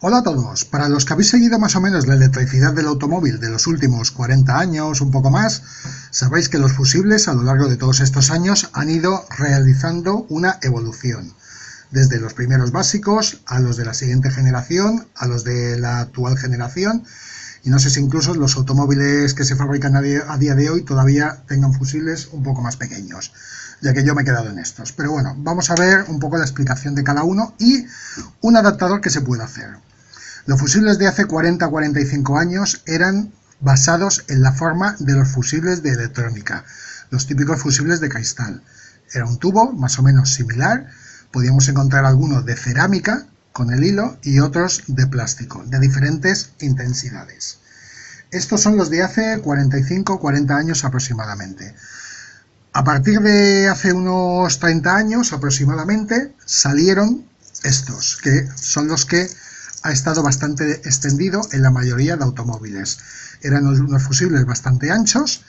Hola a todos, para los que habéis seguido más o menos la electricidad del automóvil de los últimos 40 años, un poco más, sabéis que los fusibles a lo largo de todos estos años han ido realizando una evolución. Desde los primeros básicos a los de la siguiente generación, a los de la actual generación, y no sé si incluso los automóviles que se fabrican a día de hoy todavía tengan fusibles un poco más pequeños ya que yo me he quedado en estos. Pero bueno, vamos a ver un poco la explicación de cada uno y un adaptador que se puede hacer. Los fusibles de hace 40-45 años eran basados en la forma de los fusibles de electrónica, los típicos fusibles de cristal. Era un tubo más o menos similar, podíamos encontrar algunos de cerámica con el hilo y otros de plástico, de diferentes intensidades. Estos son los de hace 45-40 años aproximadamente. A partir de hace unos 30 años aproximadamente salieron estos, que son los que ha estado bastante extendido en la mayoría de automóviles. Eran unos fusibles bastante anchos,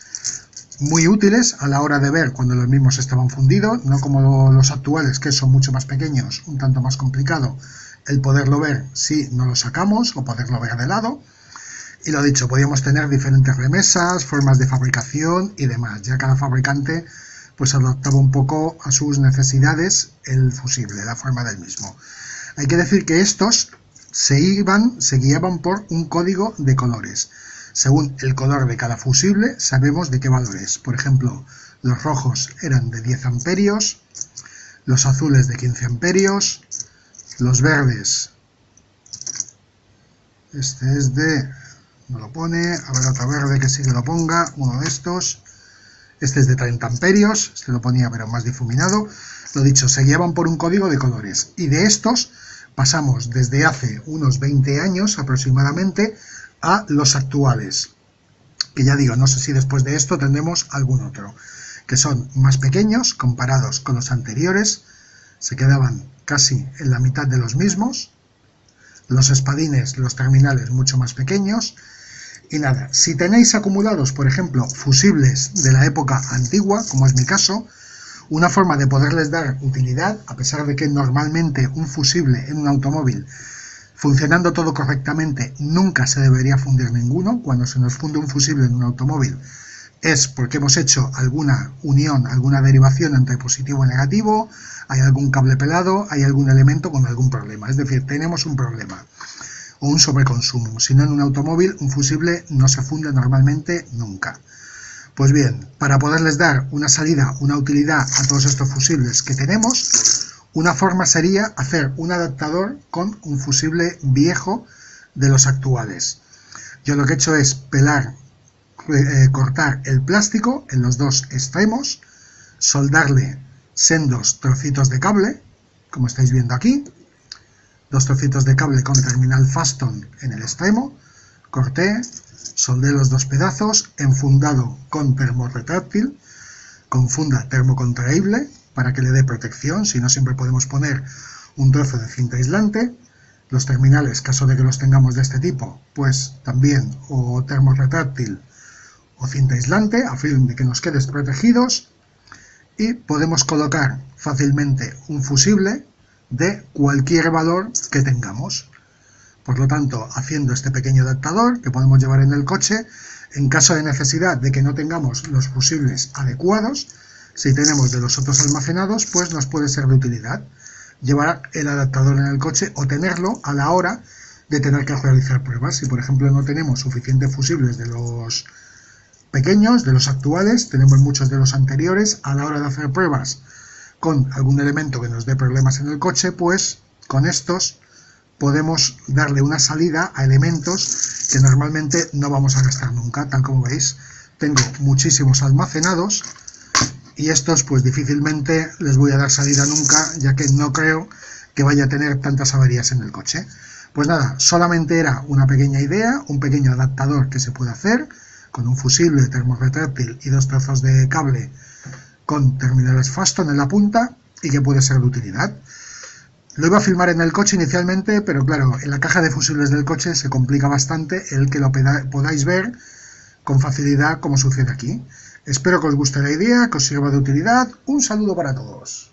muy útiles a la hora de ver cuando los mismos estaban fundidos, no como los actuales que son mucho más pequeños, un tanto más complicado el poderlo ver si no lo sacamos o poderlo ver de lado. Y lo dicho, podíamos tener diferentes remesas, formas de fabricación y demás. Ya cada fabricante pues adaptaba un poco a sus necesidades el fusible, la forma del mismo. Hay que decir que estos se iban, se guiaban por un código de colores. Según el color de cada fusible, sabemos de qué valores. Por ejemplo, los rojos eran de 10 amperios, los azules de 15 amperios, los verdes, este es de no lo pone, a ver otro verde que sí que lo ponga, uno de estos, este es de 30 amperios, este lo ponía pero más difuminado, lo dicho, se guiaban por un código de colores, y de estos pasamos desde hace unos 20 años aproximadamente a los actuales, que ya digo, no sé si después de esto tendremos algún otro, que son más pequeños comparados con los anteriores, se quedaban casi en la mitad de los mismos, los espadines, los terminales mucho más pequeños, y nada, si tenéis acumulados, por ejemplo, fusibles de la época antigua, como es mi caso, una forma de poderles dar utilidad, a pesar de que normalmente un fusible en un automóvil, funcionando todo correctamente, nunca se debería fundir ninguno, cuando se nos funde un fusible en un automóvil, es porque hemos hecho alguna unión, alguna derivación entre positivo y negativo, hay algún cable pelado, hay algún elemento con algún problema, es decir, tenemos un problema o un sobreconsumo. Si no en un automóvil, un fusible no se funde normalmente nunca. Pues bien, para poderles dar una salida, una utilidad a todos estos fusibles que tenemos, una forma sería hacer un adaptador con un fusible viejo de los actuales. Yo lo que he hecho es pelar, eh, cortar el plástico en los dos extremos, soldarle sendos trocitos de cable, como estáis viendo aquí, dos trocitos de cable con terminal Faston en el extremo, corté, soldé los dos pedazos, enfundado con termorretráctil, con funda termocontraíble para que le dé protección, si no siempre podemos poner un trozo de cinta aislante, los terminales, caso de que los tengamos de este tipo, pues también o termorretráctil o cinta aislante, a fin de que nos queden protegidos, y podemos colocar fácilmente un fusible de cualquier valor que tengamos. Por lo tanto, haciendo este pequeño adaptador que podemos llevar en el coche, en caso de necesidad de que no tengamos los fusibles adecuados, si tenemos de los otros almacenados, pues nos puede ser de utilidad llevar el adaptador en el coche o tenerlo a la hora de tener que realizar pruebas. Si por ejemplo no tenemos suficientes fusibles de los pequeños, de los actuales, tenemos muchos de los anteriores, a la hora de hacer pruebas con algún elemento que nos dé problemas en el coche, pues con estos podemos darle una salida a elementos que normalmente no vamos a gastar nunca, tal como veis. Tengo muchísimos almacenados y estos pues difícilmente les voy a dar salida nunca, ya que no creo que vaya a tener tantas averías en el coche. Pues nada, solamente era una pequeña idea, un pequeño adaptador que se puede hacer con un fusible termorretráctil y dos trozos de cable con terminales Faston en la punta y que puede ser de utilidad. Lo iba a filmar en el coche inicialmente, pero claro, en la caja de fusibles del coche se complica bastante el que lo podáis ver con facilidad como sucede aquí. Espero que os guste la idea, que os sirva de utilidad. Un saludo para todos.